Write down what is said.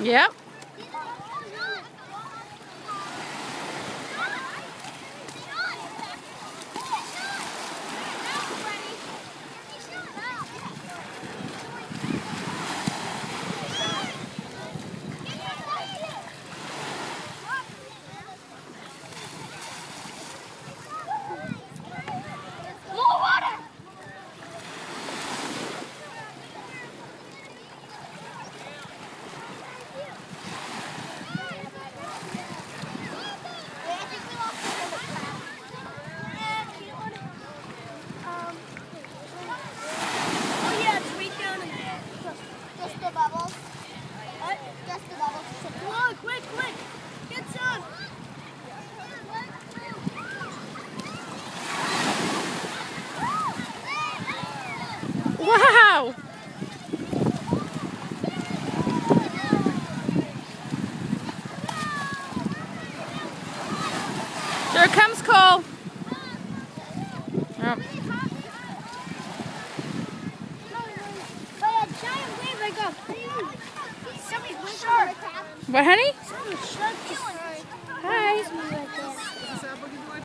Yep. Quick, quick. Get some. Wow. Here comes Cole. Yep. Oh, a giant wave like a Somebody's shark. What, honey? Somebody's shark just Hi.